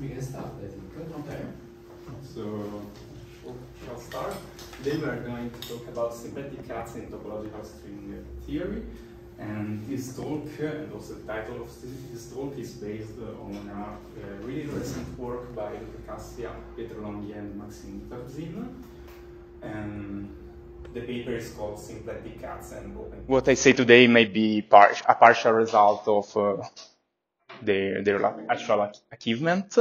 We can start, I think. Okay. So, shall start. Today we are going to talk about symplectic cuts in topological string theory. And this talk, and also the title of this talk, is based on a, a really recent work by Luca Cassia, Pietro Longhi, and Maxim Zabzine. And the paper is called Symplectic Cuts and Open. What I say today may be par a partial result of uh, their, their actual achievement,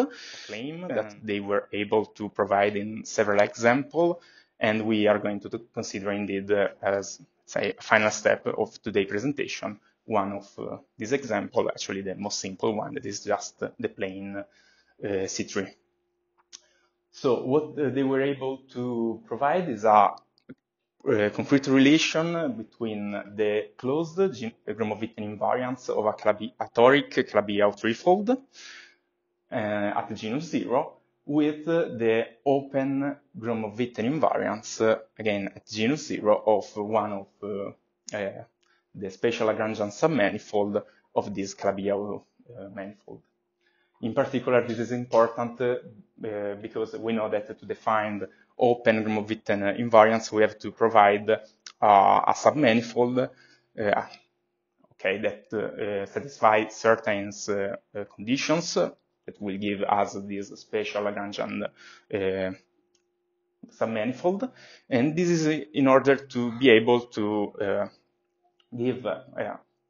claim that they were able to provide in several examples, and we are going to consider indeed uh, as say a final step of today's presentation one of uh, these examples, actually the most simple one, that is just the plain uh, C3. So what uh, they were able to provide is a uh, concrete relation between the closed Gromov-Witten invariants of a, Calabi-Yau toric threefold uh, at genus zero with the open Gromov-Witten invariants, uh, again at genus zero, of one of uh, uh, the special Lagrangian submanifold of this Calabi-Yau uh, manifold. In particular, this is important because we know that to define open Gromov-Witten invariants, we have to provide uh, a submanifold uh, okay, that uh, satisfies certain conditions that will give us this special Lagrangian submanifold. And this is in order to be able to give,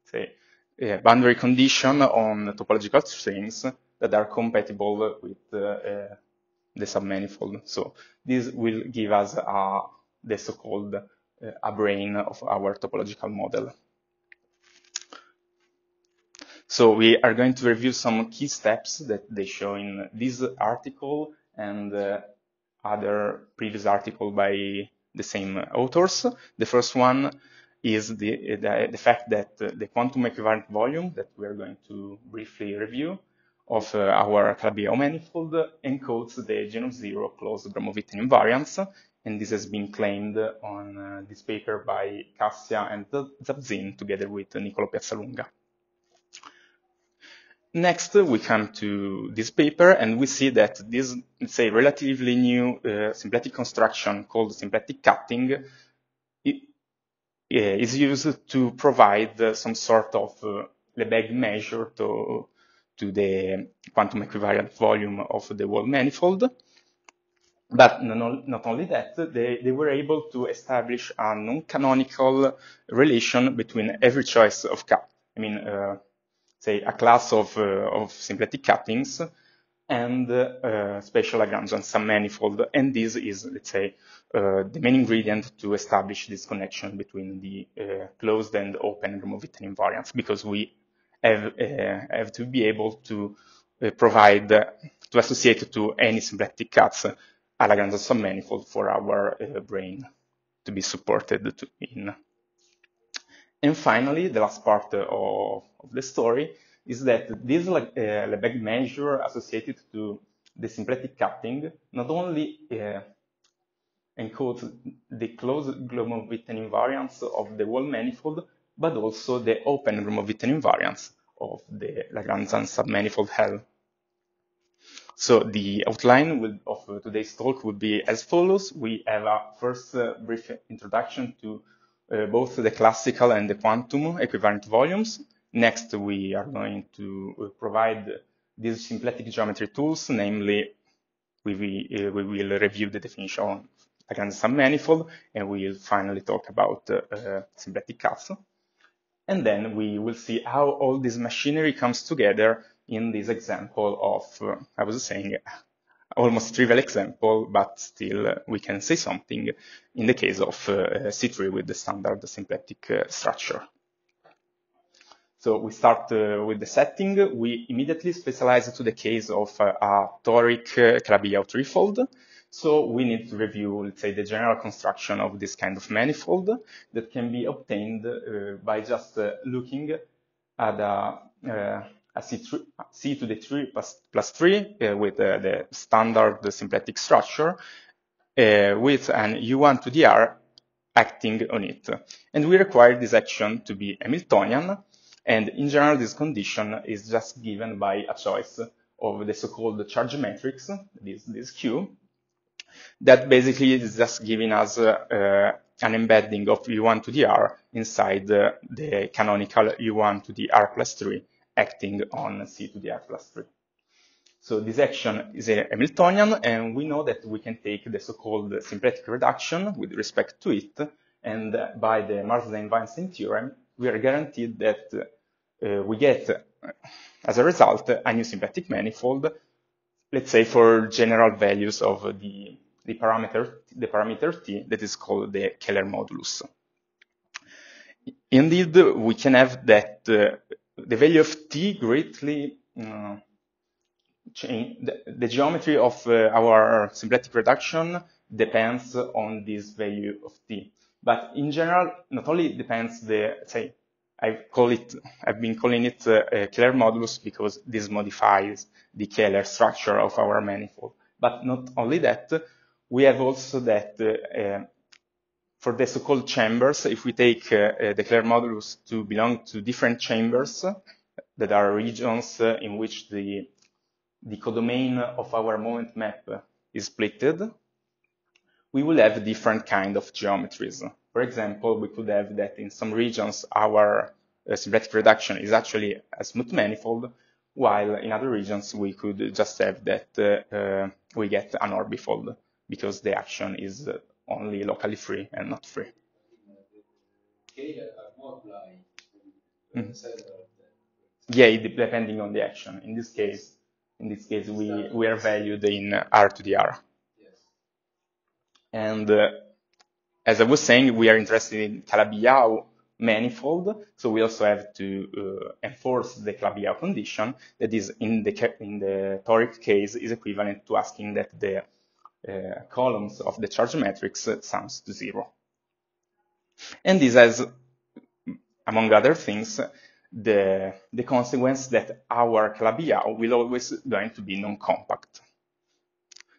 say, a boundary condition on topological strings that are compatible with uh, the submanifold. So this will give us uh, the so-called uh, A-brane of our topological model. So we are going to review some key steps that they show in this article and uh, other previous article by the same authors. The first one is the, the, the fact that the quantum equivariant volume that we are going to briefly review of uh, our Calabi-Yau manifold encodes the genus zero closed Gromov-Witten invariants, and this has been claimed on uh, this paper by Cassia and Zabzine together with Nicolo Piazzalunga. Next, we come to this paper and we see that this, say, relatively new uh, symplectic construction called symplectic cutting is used to provide uh, some sort of uh, Lebesgue measure to to the quantum equivariant volume of the wall manifold. But not only that, they, they were able to establish a non-canonical relation between every choice of cut. I mean, uh, say a class of, uh, of symplectic cuttings and uh, special Lagrangian submanifold. And this is, let's say, uh, the main ingredient to establish this connection between the uh, closed and open Gromov-Witten invariants because we have, uh, have to be able to uh, provide, uh, to associate to any symplectic cuts a Lagrangian submanifold for our brane to be supported to in. And finally, the last part of, of the story is that this uh, Lebesgue measure associated to the symplectic cutting not only uh, encodes the closed Gromov-Witten invariants of the wall manifold, but also the open Gromov-Witten invariants of the Lagrangian submanifold L. So the outline will, of today's talk would be as follows. We have a first uh, brief introduction to uh, both the classical and the quantum equivariant volumes. Next, we are going to uh, provide these symplectic geometry tools, namely, we, we, uh, we will review the definition of Lagrangian submanifold, and we will finally talk about uh, symplectic cuts. And then we will see how all this machinery comes together in this example of, uh, I was saying, almost trivial example, but still uh, we can say something in the case of uh, C3 with the standard symplectic uh, structure. So we start uh, with the setting. We immediately specialize to the case of uh, a toric uh, Calabi-Yau threefold. So we need to review, let's say, the general construction of this kind of manifold that can be obtained uh, by just uh, looking at a, uh, a C3, C to the 3 plus, plus 3 uh, with uh, the standard symplectic structure uh, with an U1 to the R acting on it. And we require this action to be Hamiltonian. And in general, this condition is just given by a choice of the so-called charge matrix, this, this Q, that basically is just giving us uh, an embedding of U1 to the R inside uh, the canonical U1 to the R plus 3 acting on C to the R plus 3. So this action is a Hamiltonian, and we know that we can take the so-called symplectic reduction with respect to it, and by the Marsden-Weinstein theorem, we are guaranteed that uh, we get, as a result, a new symplectic manifold, let's say for general values of the, the parameter the parameter t that is called the Kähler modulus. Indeed, we can have that uh, the value of t greatly uh, change the, the, geometry of uh, our symplectic reduction depends on this value of t. But in general, not only depends the say I call it I've been calling it uh, Kähler modulus because this modifies the Kähler structure of our manifold. But not only that, we have also that uh, uh for the so-called chambers, if we take uh, uh, the Kähler modulus to belong to different chambers that are regions in which the the codomain of our moment map is splitted, we will have different kind of geometries. For example, we could have that in some regions our uh, symplectic reduction is actually a smooth manifold, while in other regions we could just have that uh, uh, we get an orbifold because the action is only locally free and not free. Mm -hmm. Yeah, depending on the action. In this case, in this case, we, we are valued in R to the R. Yes. And uh, as I was saying, we are interested in Calabi-Yau manifold, so we also have to uh, enforce the Calabi-Yau condition that is in the, in the toric case is equivalent to asking that the uh, columns of the charge matrix sums to zero. And this has, among other things, the, the consequence that our Calabi-Yau will always going to be non-compact.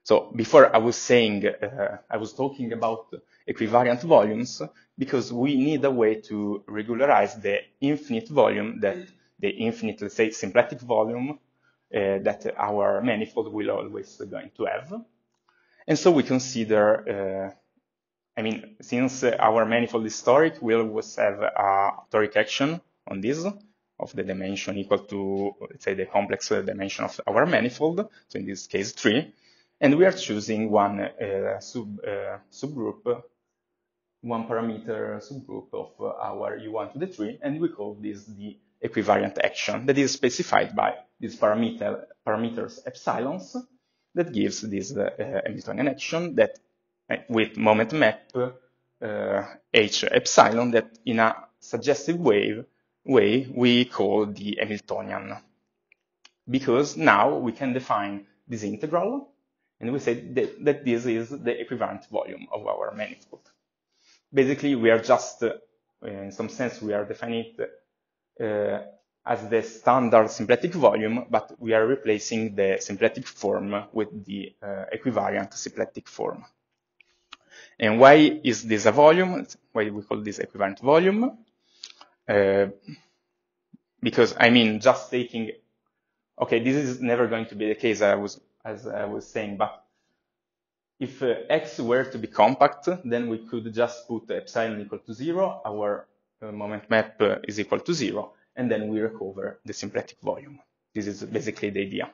So before I was saying, uh, I was talking about equivariant volumes because we need a way to regularize the infinite volume that the infinite, let's say, symplectic volume uh, that our manifold will always going to have. And so we consider, uh, I mean, since our manifold is toric, we always have a toric action on this of the dimension equal to, let's say, the complex dimension of our manifold, so in this case 3, and we are choosing one uh, sub, uh, subgroup, one parameter subgroup of our U1 to the 3, and we call this the equivariant action that is specified by these parameter, parameters epsilons that gives this uh, Hamiltonian action that uh, with moment map uh, H epsilon that in a suggestive way way we call the Hamiltonian. Because now we can define this integral, and we say that, that this is the equivariant volume of our manifold. Basically, we are just, uh, in some sense, we are defining it uh, as the standard symplectic volume, but we are replacing the symplectic form with the uh, equivariant symplectic form. And why is this a volume? Why we call this equivariant volume? Uh, because I mean, just taking, okay, this is never going to be the case, I was, as I was saying, but if uh, x were to be compact, then we could just put epsilon equal to zero, our uh, moment map uh, is equal to zero, and then we recover the symplectic volume. This is basically the idea.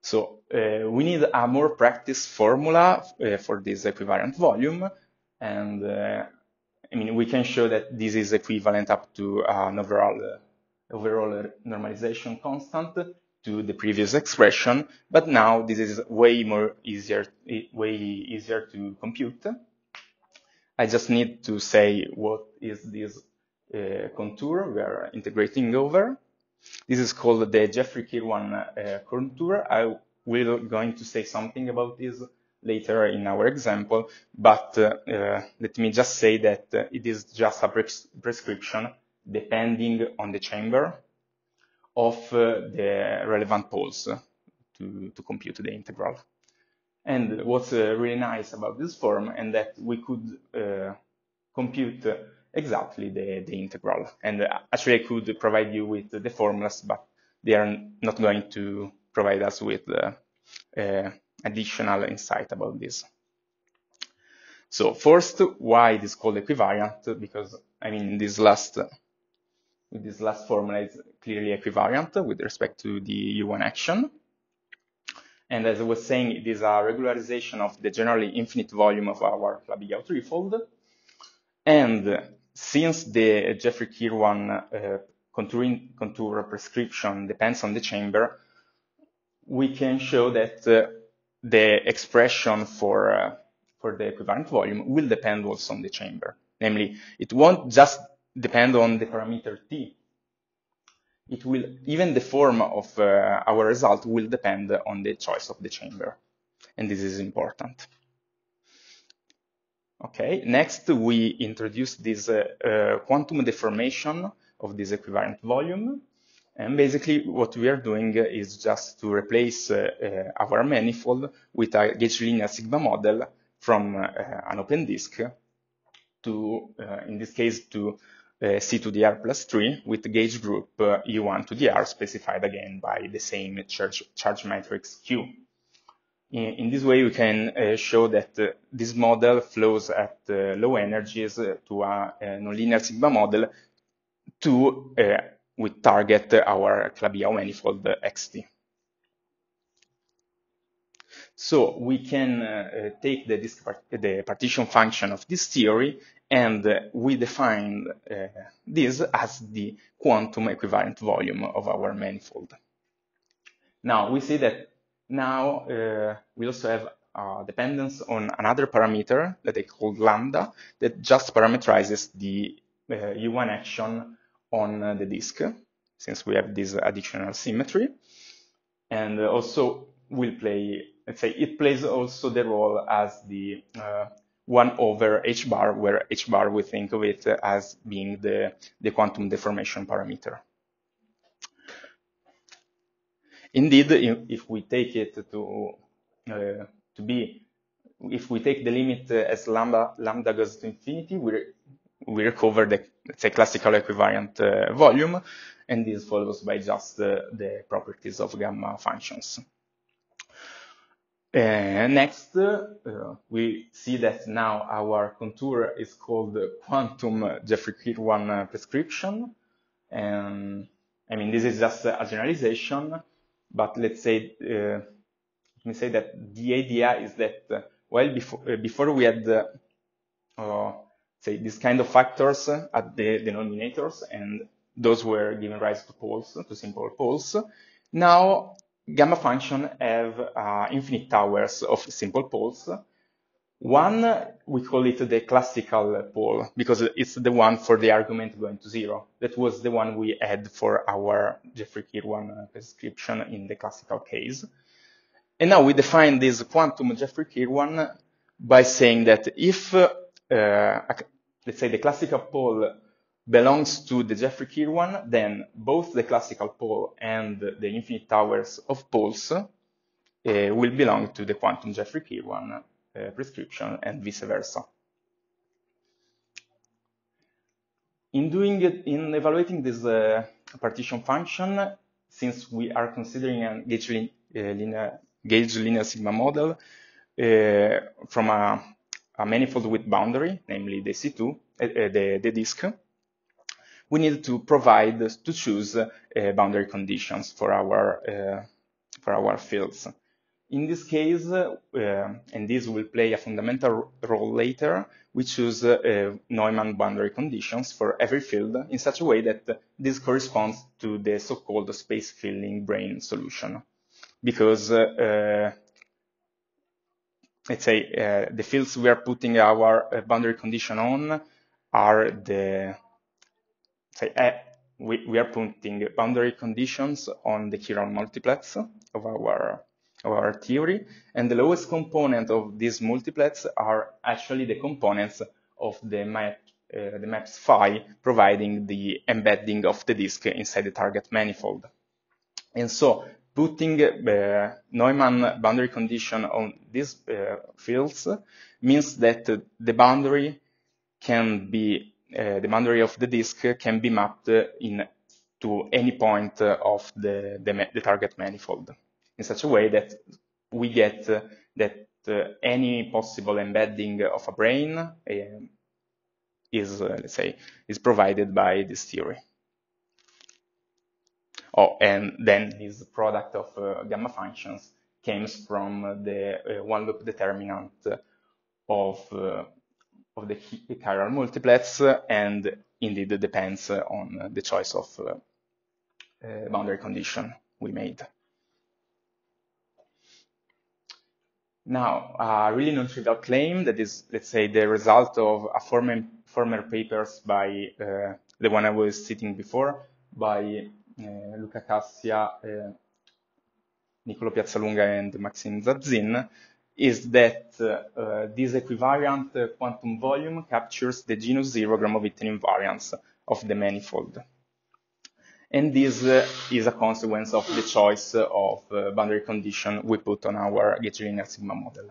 So uh, we need a more practice formula uh, for this equivariant volume, and uh, I mean, we can show that this is equivalent up to an overall, overall normalization constant to the previous expression, but now this is way more easier, way easier to compute. I just need to say what is this uh, contour we are integrating over. This is called the Jeffrey Kirwan uh, contour. I will going to say something about this later in our example, but uh, let me just say that it is just a pres prescription depending on the chamber of the relevant poles to, to compute the integral. And what's uh, really nice about this form and that we could uh, compute exactly the, the integral. And uh, actually I could provide you with the formulas, but they are not going to provide us with uh, uh, additional insight about this. So first, why it is called equivariant? Because I mean, this last this last formula is clearly equivariant with respect to the U1 action. And as I was saying, it is a regularization of the generally infinite volume of our Calabi-Yau threefold. And since the Jeffrey-Kirwan uh, contouring, contour prescription depends on the chamber, we can show that uh, the expression for, uh, for the equivariant volume will depend also on the chamber. Namely, it won't just depend on the parameter t. It will, even the form of uh, our result will depend on the choice of the chamber. And this is important. Okay, next we introduce this uh, uh, quantum deformation of this equivariant volume. And basically what we are doing is just to replace uh, uh, our manifold with a gauge linear sigma model from uh, an open disk to, in this case, to C to the R plus 3 with the gauge group U1 to the R specified again by the same charge, charge matrix Q. In, in, this way, we can uh, show that uh, this model flows at uh, low energies to a, a nonlinear sigma model to we target our Calabi-Yau manifold xt. So we can uh, take the, the, partition function of this theory and uh, we define uh, this as the quantum equivariant volume of our manifold. Now we see that now uh, we also have a dependence on another parameter that I call lambda that just parameterizes the U1 uh, action on uh, the disk, since we have this additional symmetry. And also will play, let's say, it plays also the role as the uh, 1 over h bar, where h bar we think of it as being the, the quantum deformation parameter. Indeed, if we take it to, uh, to be, if we take the limit as lambda, lambda goes to infinity, we we recover the, let's say, classical equivariant uh, volume, and this follows by just the, the properties of gamma functions. Uh, next, uh, we see that now our contour is called quantum Jeffrey-Kirwan prescription. And I mean, this is just a generalization, but let's say, uh, let me say that the idea is that, uh, well, before, uh, before we had uh, say, these kind of factors at the denominators, and those were given rise to poles, to simple poles. Now, gamma function have uh, infinite towers of simple poles. One, we call it the classical pole because it's the one for the argument going to zero. That was the one we had for our Jeffrey-Kirwan prescription in the classical case. And now we define this quantum Jeffrey-Kirwan by saying that if uh, let's say the classical pole belongs to the Jeffrey-Kirwan, then both the classical pole and the infinite towers of poles uh, will belong to the quantum Jeffrey-Kirwan uh, prescription and vice versa. In doing it, in evaluating this uh, partition function, since we are considering a gauge, uh, linear, gauge linear sigma model uh, from a a manifold with boundary, namely the C2, uh, the, the disk, we need to provide, to choose uh, boundary conditions for our, uh, for our fields. In this case, uh, and this will play a fundamental role later, we choose Neumann boundary conditions for every field in such a way that this corresponds to the so-called space filling brane solution. Because let's say, uh, the fields we are putting our boundary condition on are the, say, uh, we, we are putting boundary conditions on the chiral multiplets of our, of our theory, and the lowest component of these multiplets are actually the components of the map, uh, the maps phi, providing the embedding of the disk inside the target manifold. And so putting uh, Neumann boundary condition on these uh, fields means that the boundary can be, the boundary of the disk can be mapped in to any point of the, the, the, target manifold in such a way that we get that any possible embedding of a brane is, let's say, is provided by this theory. Oh, and then this product of uh, gamma functions comes from the uh, one loop determinant of uh, of the chiral multiplets and indeed depends on the choice of uh, boundary condition we made. Now, a really non-trivial claim that is, let's say, the result of a former, former papers by uh, the one I was citing before, by uh, Luca Cassia, uh, Nicolo Piazzalunga, and Maxim Zabzine, is that uh, this equivariant quantum volume captures the genus zero Gromov-Witten invariants of the manifold. And this uh, is a consequence of the choice of uh, boundary condition we put on our gauge linear sigma model.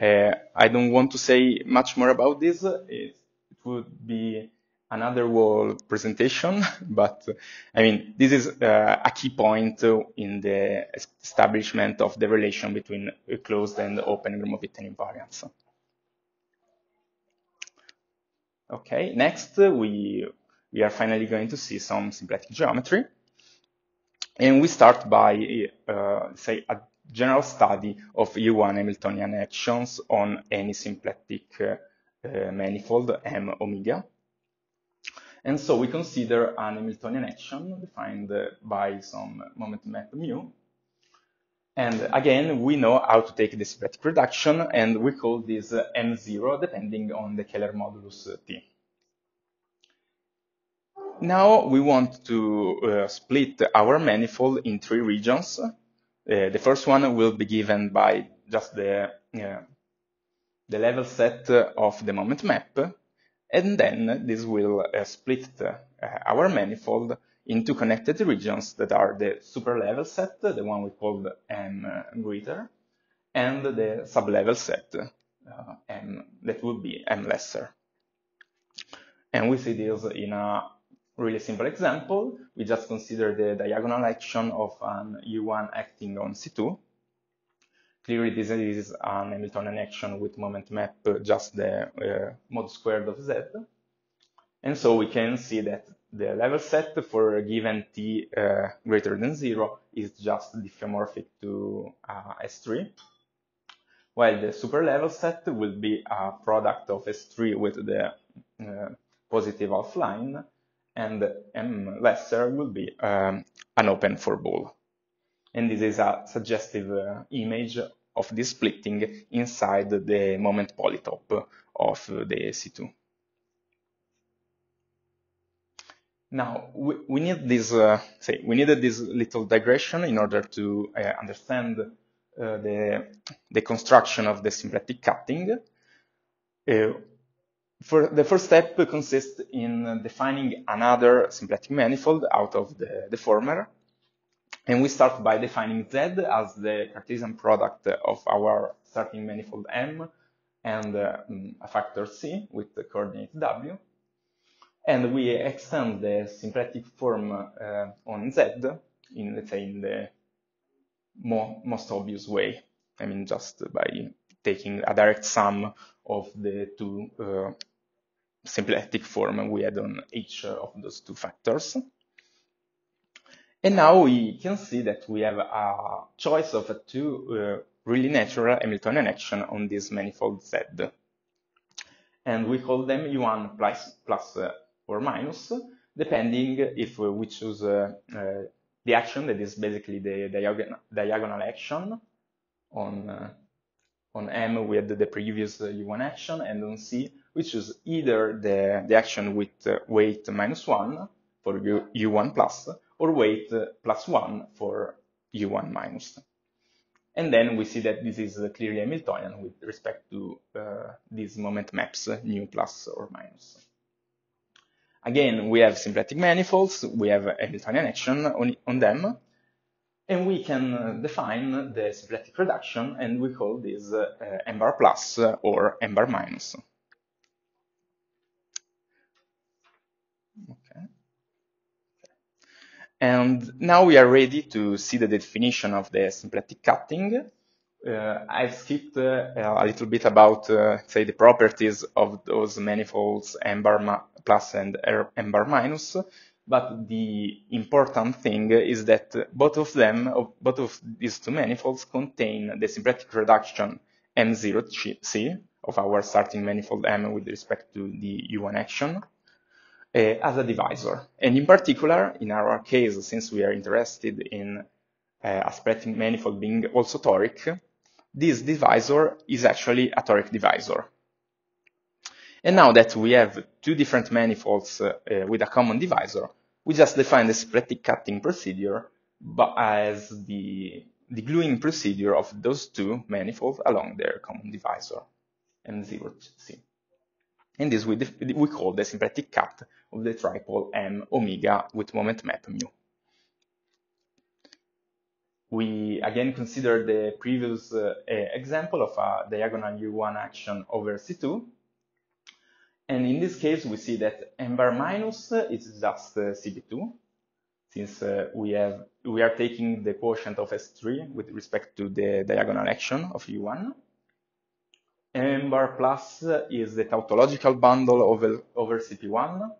Uh, I don't want to say much more about this. It, it would be another wall presentation, but I mean, this is uh, a key point in the establishment of the relation between closed and open Gromov-Witten invariants. Okay, next we, we are finally going to see some symplectic geometry. And we start by, uh, say, a general study of U1 Hamiltonian actions on any symplectic uh, uh, manifold M omega. And so we consider an Hamiltonian action defined by some moment map mu. And again, we know how to take the symplectic reduction, and we call this M0 depending on the Kähler modulus T. Now we want to uh, split our manifold in three regions. Uh, the first one will be given by just the, uh, the level set of the moment map. And then this will uh, split uh, our manifold into connected regions that are the super level set, the one we call M greater, and the sublevel set, uh, M, that would be M lesser. And we see this in a really simple example. We just consider the diagonal action of an U1 acting on C2, Clearly, this is an Hamiltonian action with moment map just the uh, mod squared of z. And so we can see that the level set for a given t uh, greater than 0 is just diffeomorphic to uh, S3, while the super level set will be a product of S3 with the uh, positive half line, and M lesser will be um, an open for ball. And this is a suggestive uh, image of this splitting inside the moment polytope of the C2. Now, we, we need this, uh, say, we needed this little digression in order to uh, understand uh, the, the construction of the symplectic cutting. Uh, for the first step consists in defining another symplectic manifold out of the, the former, and we start by defining Z as the Cartesian product of our starting manifold M and uh, a factor C with the coordinate W. And we extend the symplectic form uh, on Z in, let's say, in the mo most obvious way. I mean, just by taking a direct sum of the two uh, symplectic form we had on each of those two factors. And now we can see that we have a choice of two uh, really natural Hamiltonian action on this manifold Z. And we call them U1 plus, plus uh, or minus, depending if we choose uh, uh, the action that is basically the diagonal, diagonal action on, uh, on M we the previous U1 action, and on C we choose either the, the action with weight minus 1 for U, U1 plus, or weight plus 1 for u1 minus. And then we see that this is clearly Hamiltonian with respect to uh, these moment maps, nu plus or minus. Again, we have symplectic manifolds, we have Hamiltonian action on, on them, and we can uh, define the symplectic reduction, and we call this uh, m bar plus or m bar minus. And now we are ready to see the definition of the symplectic cutting. Uh, I've skipped uh, a little bit about, uh, say, the properties of those manifolds m bar plus and m bar minus, but the important thing is that both of them, both of these two manifolds contain the symplectic reduction M0C of our starting manifold M with respect to the U1 action, as a divisor. And in particular, in our case, since we are interested in uh, a splitting manifold being also toric, this divisor is actually a toric divisor. And now that we have two different manifolds uh, uh, with a common divisor, we just define the symplectic cutting procedure as the, the gluing procedure of those two manifolds along their common divisor, M0C. And this we, we call the symplectic cut of the tripole M omega with moment map mu. We again consider the previous uh, example of a diagonal U1 action over C2. And in this case, we see that M bar minus is just uh, CP2, since uh, we have we are taking the quotient of S3 with respect to the diagonal action of U1. M bar plus is the tautological bundle over, over CP1,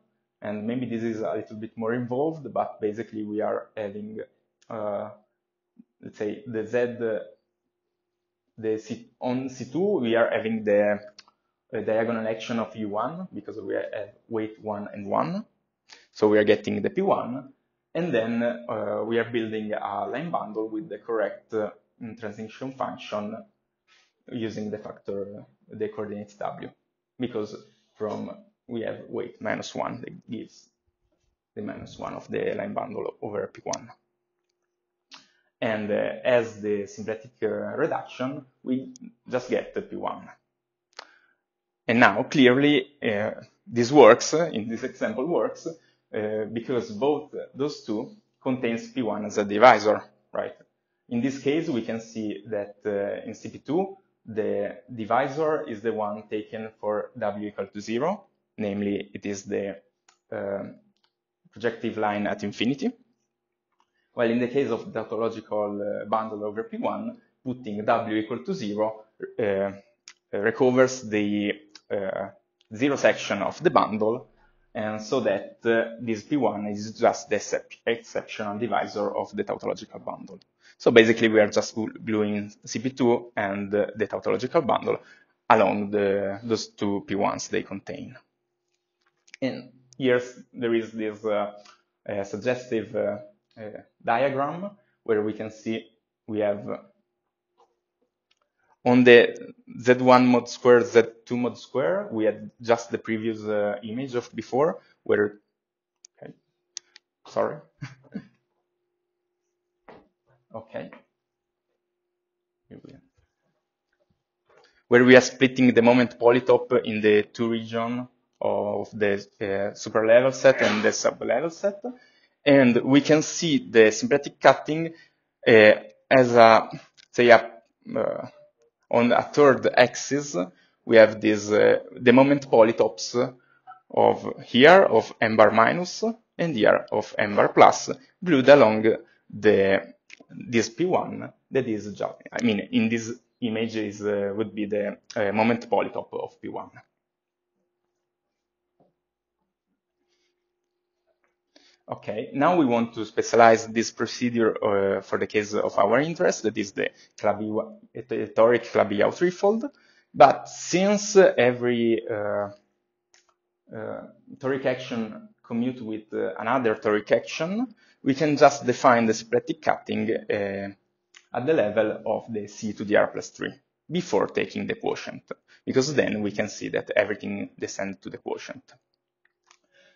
and maybe this is a little bit more involved, but basically we are having, uh, let's say, the Z, the C, on C2 we are having the diagonal action of U1 because we have weight 1 and 1, so we are getting the P1, and then uh, we are building a line bundle with the correct uh, transition function using the factor, the coordinates w, because from we have weight minus 1 that gives the minus 1 of the line bundle over p1. And uh, as the symplectic uh, reduction, we just get the p1. And now, clearly, uh, this works, in this example works, uh, because both those two contains p1 as a divisor, right? In this case, we can see that uh, in CP2, the divisor is the one taken for w equal to zero, namely it is the um, projective line at infinity. While in the case of the tautological uh, bundle over P1, putting w equal to zero uh, recovers the uh, zero section of the bundle, and so that uh, this P1 is just the excep exceptional divisor of the tautological bundle. So basically, we are just gluing CP2 and uh, the tautological bundle along the, those two P1s they contain. And here there is this uh, uh, suggestive uh, uh, diagram where we can see we have uh, on the Z1 mod square, Z2 mod square, we had just the previous image of before where, okay, sorry. Okay. Here we are. Where we are splitting the moment polytope in the two regions of the uh, super level set and the sub level set. And we can see the symplectic cutting uh, as a, say, a, uh, on a third axis, we have this, uh, the moment polytopes of here of m bar minus and here of m bar plus glued along the this P1 that is just, I mean, in this image is, uh, would be the uh, moment polytope of P1. Okay, now we want to specialize this procedure uh, for the case of our interest, that is the toric Calabi-Yau threefold. But since every uh, uh, toric action commute with uh, another toric action, we can just define the symplectic cutting uh, at the level of the C to the R plus 3 before taking the quotient, because then we can see that everything descends to the quotient.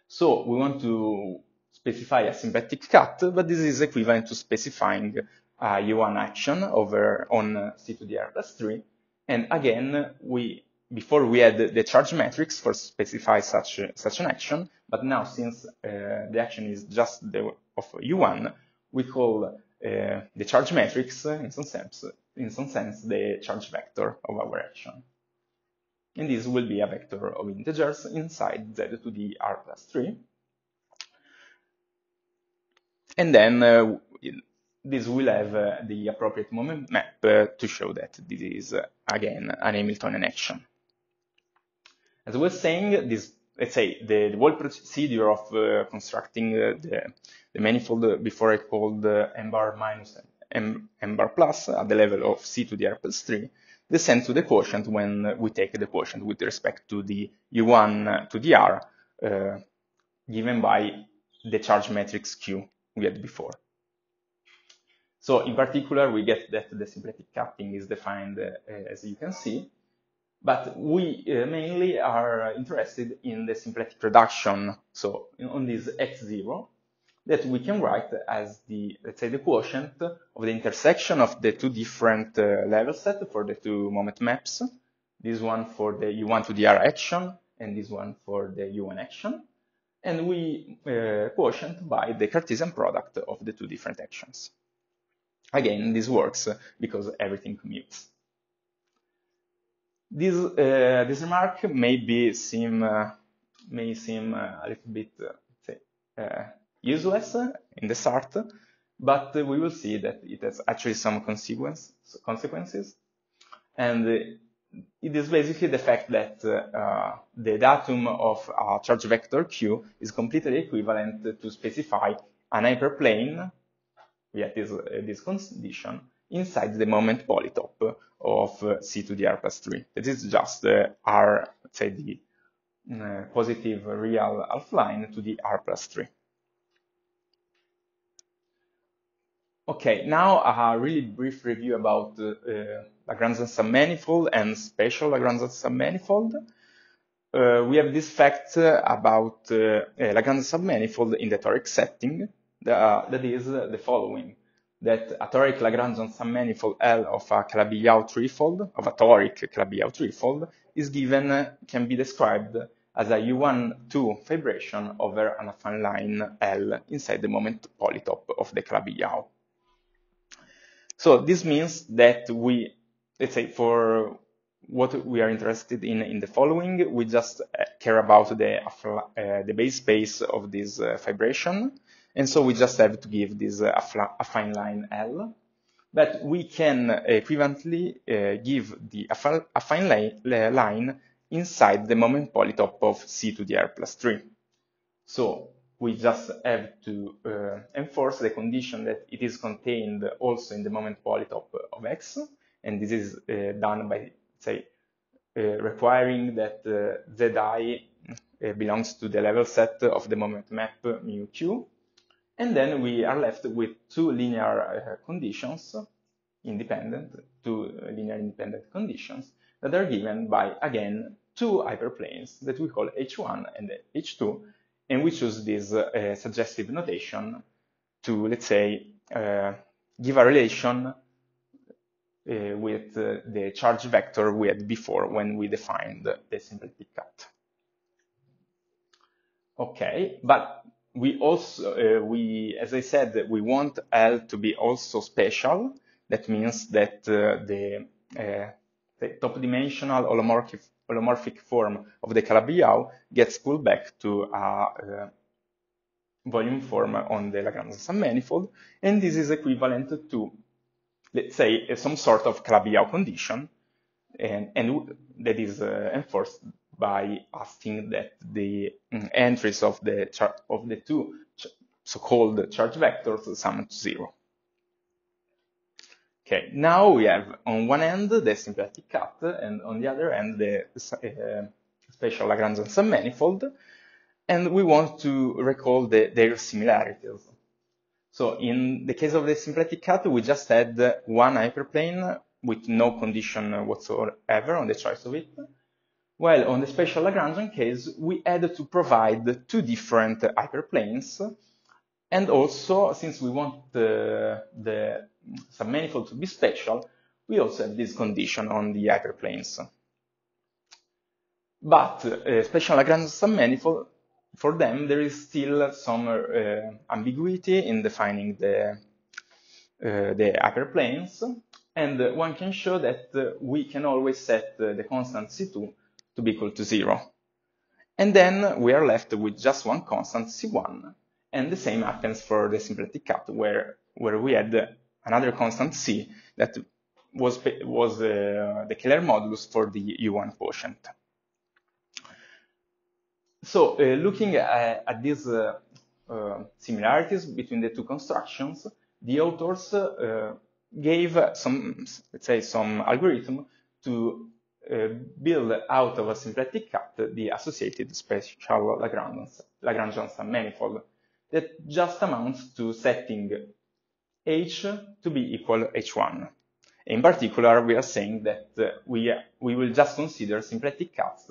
So we want to specify a symplectic cut, but this is equivalent to specifying a U1 action over on C to the R plus 3. And again, we before we had the charge matrix for specify such such an action, but now since uh, the action is just the of U1, we call uh, the charge matrix in some sense in some sense the charge vector of our action. And this will be a vector of integers inside z to the r plus 3. and then uh, this will have uh, the appropriate moment map uh, to show that this is, uh, again, an Hamiltonian action. As I was saying, this, let's say, the, the whole procedure of uh, constructing the, the, manifold before I called m bar minus m, m bar plus at the level of c to the r plus 3 descend to the quotient when we take the quotient with respect to the u1 to the r uh, given by the charge matrix Q we had before. So in particular, we get that the symplectic cutting is defined uh, as you can see, but we uh, mainly are interested in the symplectic reduction. So on this x0 that we can write as the, let's say, the quotient of the intersection of the two different uh, level set for the two moment maps. This one for the U1 to the R action and this one for the U1 action and we uh, quotient by the Cartesian product of the two different actions. Again, this works because everything commutes. This, uh, this remark may be seem uh, may seem uh, a little bit say, uh, useless in the start, but we will see that it has actually some consequence, consequences. And it is basically the fact that uh, the datum of a charge vector q is completely equivalent to specify an hyperplane, yet this, uh, this condition, inside the moment polytope of uh, c to the r plus 3. This is just uh, r, let's say the uh, positive real half line to the r plus 3. Okay, now a really brief review about uh, Lagrangian submanifold and special Lagrangian submanifold. Uh, we have this fact uh, about uh, Lagrangian submanifold in the toric setting, the, that is the following, that a toric Lagrangian submanifold L of a Calabi-Yau threefold, of a toric Calabi-Yau threefold, is given, can be described as a U1-2 fibration over an affine line L inside the moment polytope of the Calabi-Yau. So this means that we, let's say for what we are interested in in the following, we just uh, care about the, uh, the base space of this uh, fibration. And so we just have to give this uh, affine line L. But we can equivalently uh, give the affine line inside the moment polytope of C to the R plus 3. So we just have to uh, enforce the condition that it is contained also in the moment polytope of X. And this is uh, done by, say, uh, requiring that uh, Zi uh, belongs to the level set of the moment map mu q. And then we are left with two linear uh, conditions, independent, two linear independent conditions that are given by, again, two hyperplanes that we call H1 and H2 and we choose this uh, suggestive notation to, let's say, uh, give a relation uh, with uh, the charge vector we had before when we defined the symplectic cut. Okay, but we also, uh, we, as I said, we want L to be also special. That means that uh, the, the top dimensional holomorphic holomorphic form of the Calabi-Yau gets pulled back to a uh, volume form on the Lagrangian submanifold, and this is equivalent to, let's say, some sort of Calabi-Yau condition, and, and, that is uh, enforced by asking that the um, entries of the of the two so-called charge vectors sum to zero. Okay, now we have on one end the symplectic cut and on the other end the uh, special Lagrangian submanifold, and we want to recall the, their similarities. So in the case of the symplectic cut, we just had one hyperplane with no condition whatsoever on the choice of it. While on the special Lagrangian case, we had to provide two different hyperplanes. And also, since we want the, the submanifold to be special, we also have this condition on the hyperplanes. But uh, special Lagrangian submanifold, for them, there is still some uh, ambiguity in defining the, uh, the hyperplanes. And one can show that uh, we can always set uh, the constant C2 to be equal to zero. And then we are left with just one constant C1 And the same happens for the symplectic cut, where, where we had another constant c that was, was uh, the Kähler modulus for the U1 quotient. So uh, looking at, at these uh, uh, similarities between the two constructions, the authors uh, gave some, let's say, some algorithm to uh, build out of a symplectic cut the associated special Lagrangian, Lagrangian manifold that just amounts to setting h to be equal h1. In particular, we are saying that uh, we, we will just consider symplectic cuts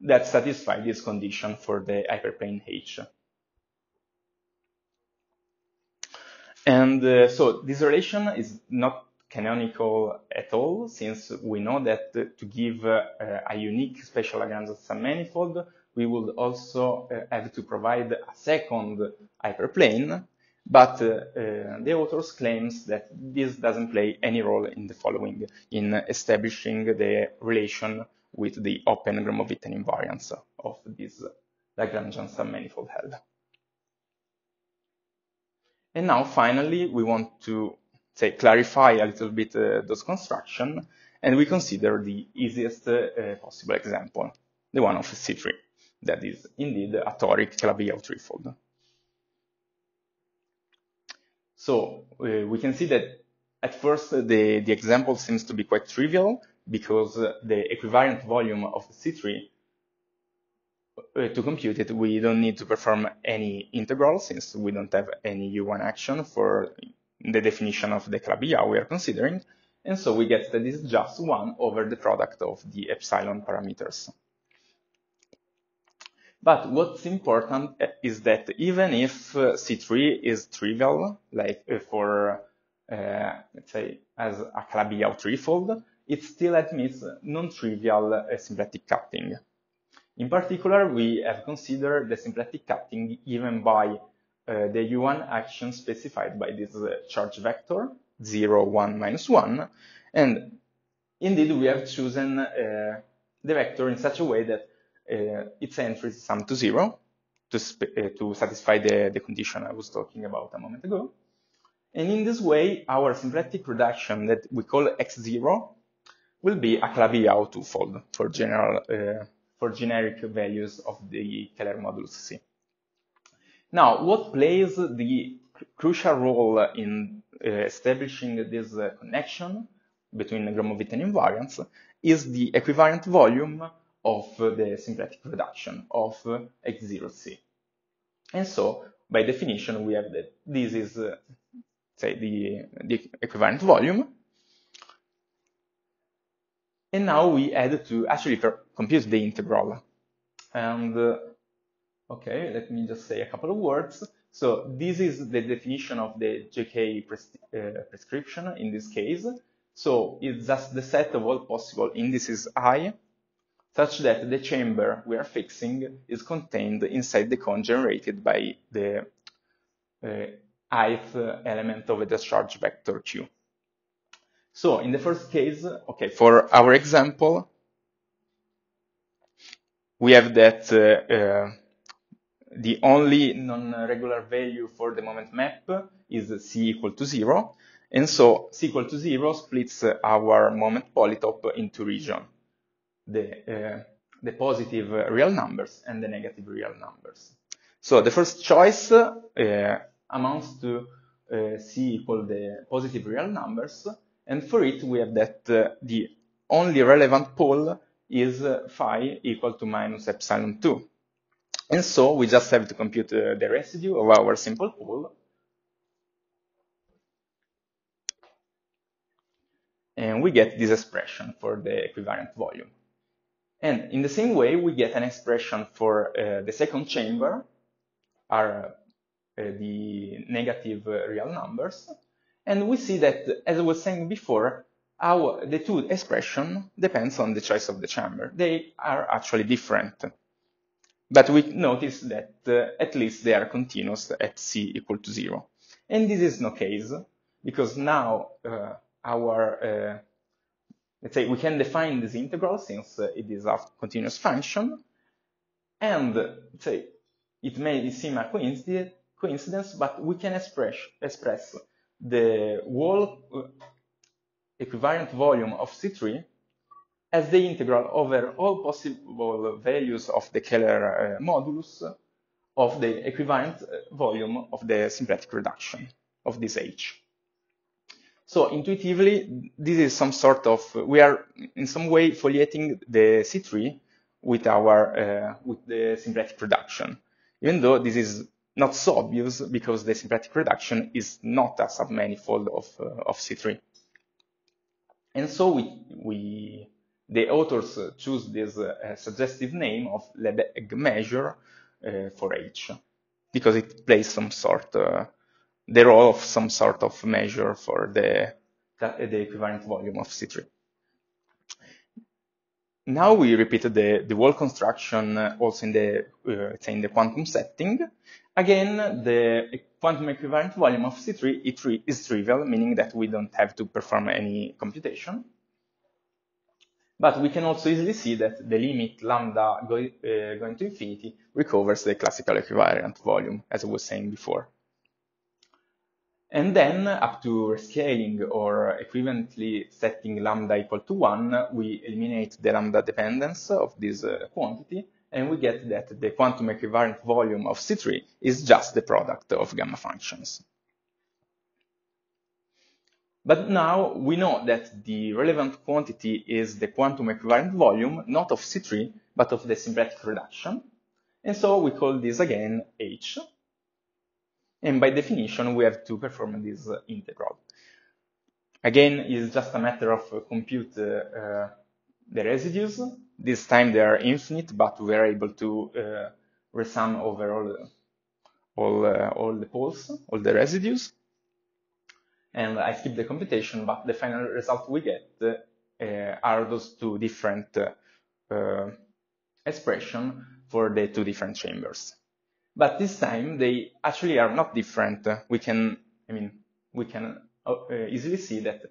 that satisfy this condition for the hyperplane H. And uh, so this relation is not canonical at all, since we know that to give uh, a unique special Lagrangian submanifold, we would also uh, have to provide a second hyperplane, but uh, uh, the authors claims that this doesn't play any role in the following, in establishing the relation with the open Gromov-Witten invariants of this Lagrangian submanifold L. And now finally, we want to say clarify a little bit uh, those construction, and we consider the easiest uh, possible example, the one of C3, that is indeed a toric Calabi-Yau threefold. So uh, we can see that at first the, the example seems to be quite trivial because the equivariant volume of C3 uh, to compute it, we don't need to perform any integral since we don't have any U1 action for the definition of the Calabi-Yau we are considering. And so we get that this is just 1 over the product of the epsilon parameters. But what's important uh, is that even if uh, C3 is trivial, like for, uh, let's say, as a Calabi-Yau threefold, it still admits non-trivial uh, symplectic cutting. In particular, we have considered the symplectic cutting given by uh, the U1 action specified by this uh, charge vector, 0, 1, minus 1. And indeed, we have chosen uh, the vector in such a way that uh, its entries sum to 0 to, uh, to satisfy the, the condition I was talking about a moment ago. And in this way, our symplectic reduction that we call x0 will be a Calabi-Yau twofold for general for generic values of the Kähler modulus C. Now, what plays the crucial role in uh, establishing this uh, connection between Gromov-Witten invariants is the equivariant volume of the symplectic reduction of X0C. And so, by definition, we have that this is, uh, say, the, the equivariant volume, and now we had to actually compute the integral. And uh, okay, let me just say a couple of words. So this is the definition of the JK pres uh, prescription in this case. So it's just the set of all possible indices i, such that the chamber we are fixing is contained inside the cone generated by the uh, ith element of a discharge vector q. So in the first case, okay, for our example, we have that uh, uh, the only non-regular value for the moment map is c equal to zero. And so c equal to zero splits our moment polytope into region, the, uh, the positive real numbers and the negative real numbers. So the first choice uh, amounts to uh, c equal the positive real numbers, and for it, we have that uh, the only relevant pole is uh, phi equal to minus epsilon 2. And so we just have to compute uh, the residue of our simple pole. And we get this expression for the equivariant volume. And in the same way, we get an expression for uh, the second chamber, are uh, the negative uh, real numbers. And we see that, as I was saying before, our, the two expression depends on the choice of the chamber. They are actually different. But we notice that uh, at least they are continuous at c equal to 0. And this is no case, because now uh, our, uh, let's say, we can define this integral since uh, it is a continuous function. And, say, it may seem a coincidence, coincidence, but we can express, express the whole equivariant volume of C3 as the integral over all possible values of the Kähler uh, modulus of the equivariant uh, volume of the symplectic reduction of this H. So intuitively, this is some sort of, we are in some way foliating the C3 with our, uh, with the symplectic reduction, even though this is not so obvious because the symplectic reduction is not a submanifold of, uh, of C3. And so we, we the authors choose this uh, suggestive name of Lebesgue measure uh, for H because it plays some sort uh, the role of some sort of measure for the the equivariant volume of C3. Now we repeat the, the whole construction also in the, uh, say in the quantum setting. Again, the quantum equivariant volume of C3 is trivial, meaning that we don't have to perform any computation. But we can also easily see that the limit lambda go, uh, going to infinity recovers the classical equivariant volume, as I was saying before. And then up to rescaling or equivalently setting lambda equal to 1, we eliminate the lambda dependence of this uh, quantity, and we get that the quantum equivariant volume of C3 is just the product of gamma functions. But now we know that the relevant quantity is the quantum equivariant volume, not of C3, but of the symplectic reduction. And so we call this again H. And by definition, we have to perform this uh, integral. Again, it's just a matter of uh, compute uh, the residues. This time they are infinite, but we are able to uh, resum over all, all, uh, all the poles, all the residues and I skip the computation, but the final result we get uh, are those two different uh, expressions for the two different chambers. But this time they actually are not different. We can, I mean, we can uh, easily see that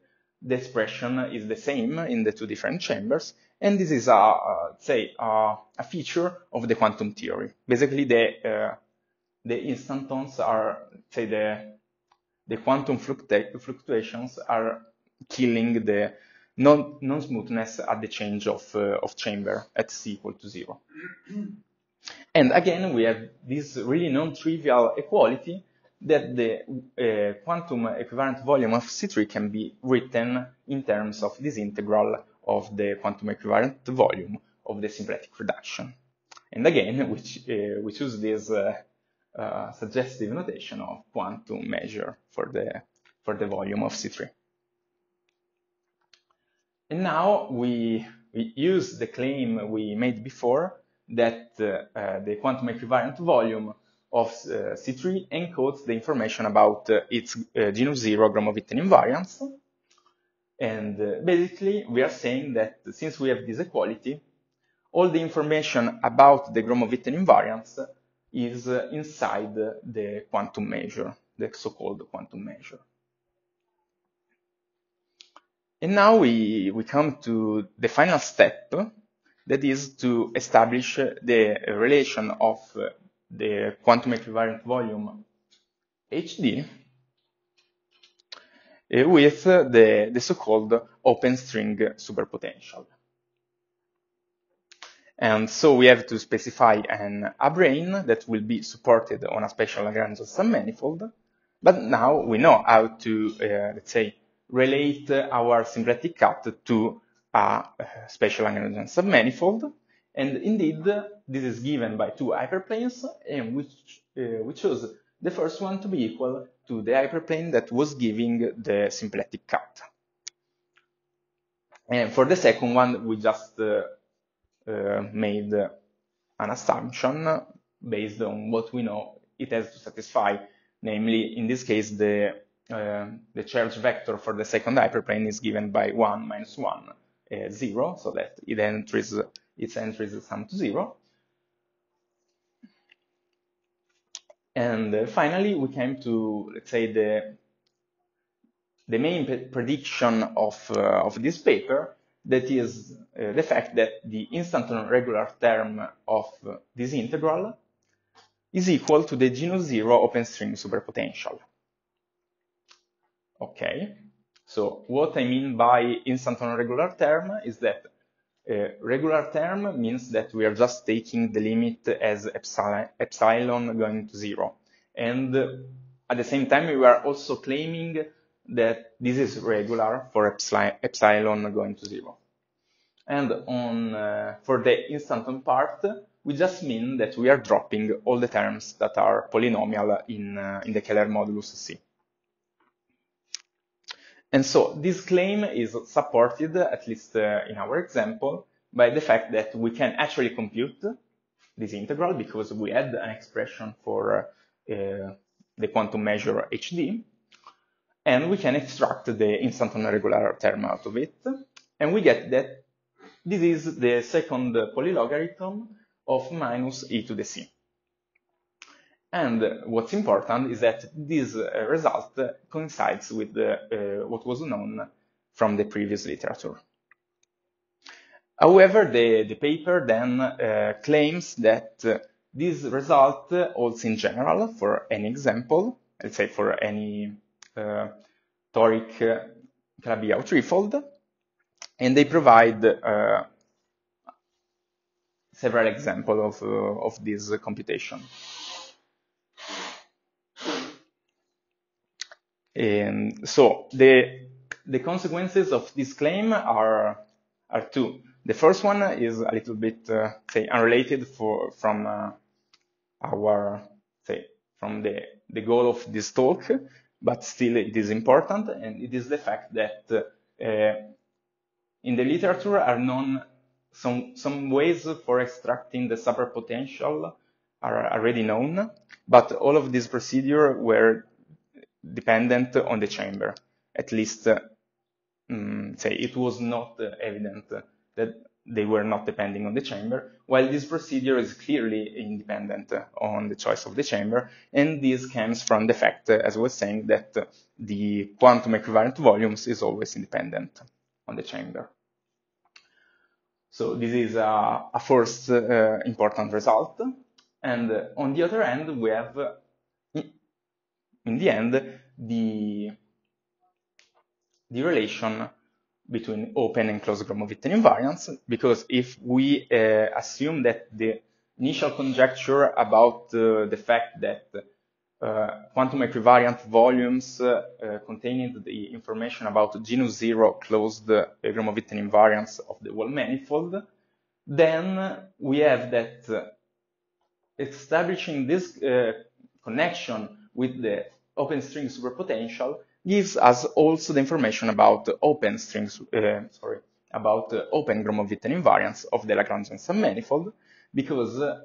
the expression is the same in the two different chambers, and this is a, uh, say, a, a, feature of the quantum theory. Basically, the uh, the instantons are, say, the the quantum fluctuations are killing the non-smoothness non at the change of, uh, of chamber at c equal to zero. and again, we have this really non-trivial equality that the uh, quantum equivariant volume of C3 can be written in terms of this integral of the quantum equivariant volume of the symplectic reduction. And again, which, uh, we choose this uh, suggestive notation of quantum measure for the, for the volume of C3. And now we, we use the claim we made before that uh, uh, the quantum equivariant volume of uh, C3 encodes the information about uh, its uh, genus zero Gromov-Witten invariants. And basically, we are saying that since we have this equality, all the information about the Gromov-Witten invariants is inside the quantum measure, the so-called quantum measure. And now we, we come to the final step, that is to establish the relation of the quantum equivariant volume HD with the, the so-called open string superpotential. And so we have to specify an A-brane that will be supported on a special Lagrangian submanifold. But now we know how to, uh, let's say, relate our symplectic cut to a special Lagrangian submanifold. And indeed, this is given by two hyperplanes, and which, uh, we chose the first one to be equal to the hyperplane that was giving the symplectic cut. And for the second one, we just uh, uh, made an assumption based on what we know it has to satisfy. Namely, in this case, the, uh, the charge vector for the second hyperplane is given by 1 minus 1, uh, 0, so that it entries, its entries sum to 0. And uh, finally, we came to, let's say, the, the main prediction of, of this paper, that is uh, the fact that the instanton regular term of uh, this integral is equal to the genus zero open string superpotential. Okay, so what I mean by instanton regular term is that uh, regular term means that we are just taking the limit as epsilon, epsilon going to zero. And uh, at the same time, we are also claiming that this is regular for epsilon, going to zero. And on uh, for the instanton part, we just mean that we are dropping all the terms that are polynomial in, uh, in the Kähler modulus C. And so this claim is supported, at least uh, in our example, by the fact that we can actually compute this integral because we had an expression for uh, the quantum measure HD, and we can extract the instanton regular term out of it, and we get that this is the second polylogarithm of minus e to the c. And what's important is that this uh, result coincides with the, uh, what was known from the previous literature. However, the, the paper then uh, claims that uh, this result holds in general for any example, let's say for any toric uh, Calabi-Yau threefold, and they provide uh, several examples of, of this computation. And so the the consequences of this claim are are two. The first one is a little bit uh, say unrelated for from uh, our say from the the goal of this talk, but still it is important, and it is the fact that uh, in the literature are known some some ways for extracting the superpotential are already known, but all of these procedures were dependent on the chamber. At least, uh, um, say, it was not evident that they were not depending on the chamber, while this procedure is clearly independent on the choice of the chamber, and this comes from the fact, as I was saying, that the quantum equivariant volumes is always independent on the chamber. So this is a, a first uh, important result. And on the other hand, we have in the end, the, the relation between open and closed Gromov-Witten invariants, because if we uh, assume that the initial conjecture about uh, the fact that uh, quantum equivariant volumes uh, uh, containing the information about genus zero closed uh, Gromov-Witten invariants of the wall manifold, then we have that establishing this connection with the open string superpotential gives us also the information about the open strings, uh, sorry, about the open Gromov-Witten invariants of the Lagrangian submanifold, because uh,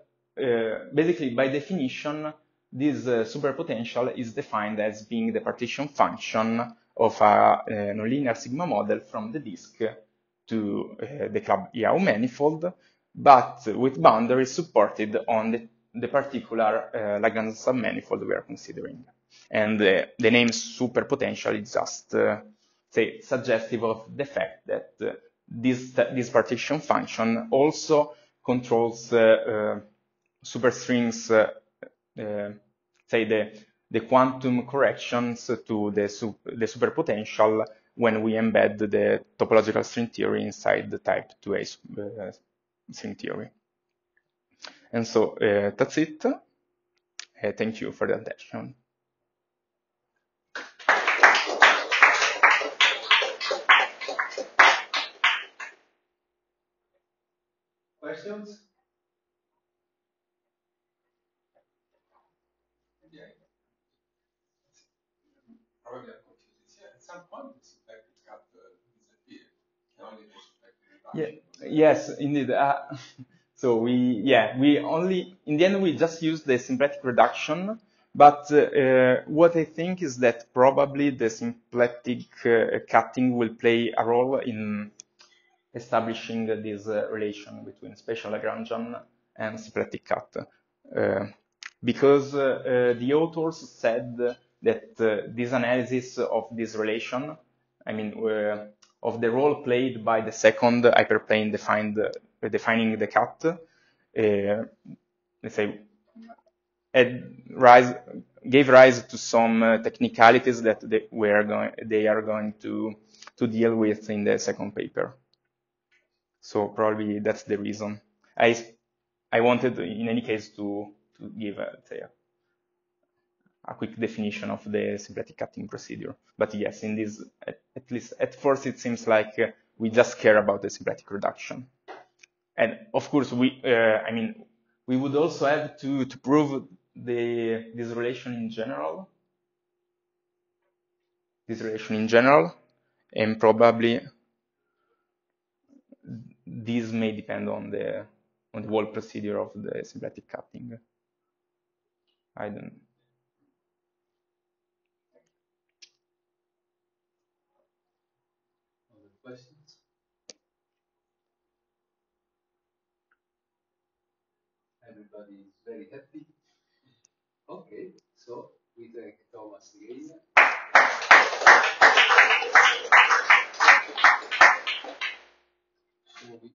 basically by definition, this uh, superpotential is defined as being the partition function of a, a nonlinear sigma model from the disk to uh, the Calabi-Yau manifold, but with boundaries supported on the, the particular uh, Lagrangian submanifold we are considering. And uh, the name superpotential is just, uh, say, suggestive of the fact that uh, this, this partition function also controls superstrings, say, the, the quantum corrections to the, the superpotential when we embed the topological string theory inside the type 2A uh, string theory. And so uh, that's it. Uh, thank you for the attention. Questions? Yeah. Probably I'm confused. Yeah, at some point the symplectic cut disappeared. Can only the symplectic Yeah. Yes, indeed. Uh, so we, yeah, we only, in the end, we just use the symplectic reduction. But uh, what I think is that probably the symplectic uh, cutting will play a role in establishing this uh, relation between special Lagrangian and symplectic cut. Uh, because uh, the authors said that this analysis of this relation, I mean, of the role played by the second hyperplane defined, defining the cut, let's say, rise, gave rise to some uh, technicalities that they were going, they are going to to deal with in the second paper. So probably that's the reason. I I wanted, in any case, to to give a, say, a, quick definition of the symplectic cutting procedure. But yes, in this, at, at least at first, it seems like uh, we just care about the symplectic reduction. And of course, we, uh, I mean, we would also have to, to prove the, this relation in general, this relation in general, and probably this may depend on the on the whole procedure of the symplectic cutting. I don't. Other questions? Everybody is very happy. Okay, so we thank Thomas again. will be